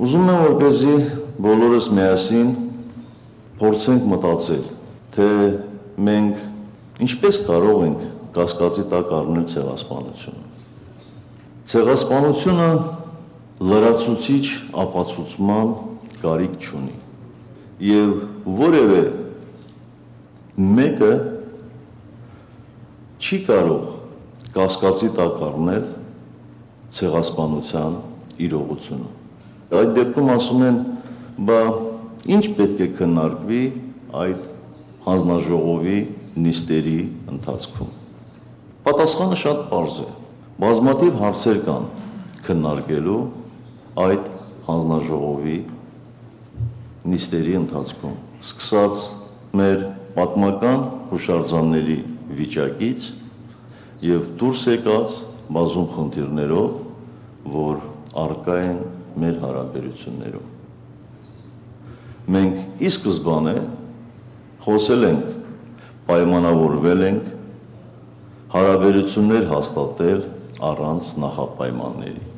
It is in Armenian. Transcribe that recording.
Ուզում եմ որպեսզի բոլորս միասին փորձենք մտածել, թե մենք ինչպես կարող ենք կասկածի տակ առնել ցեղասպանությունը։ Ցեղասպանությունը լրացուցիչ ապացուցման կարիք չունի։ Եվ որևէ մեկը չի կարող կասկածի տակ առնել ցեղասպանության իրողությունը։ Այդ դեպքում ասում են, բա ինչ պետք է քննարկվի այդ հանձնաժողովի նիստերի ընթացքում։ Պատասխանը շատ པարզ է։ Բազմաթիվ հարցեր կան քննարկելու այդ հանձնաժողովի նիստերի ընթացքում, սկսած մեր պատմական հուշարձանների վիճակից եւ դուրս եկած բազում խնդիրներով, որ արկա են մեր հարաբերություններում։ Մենք ի սկզբանե խոսել ենք, պայմանավորվել ենք հարաբերություններ հաստատել առանց նախապայմանների։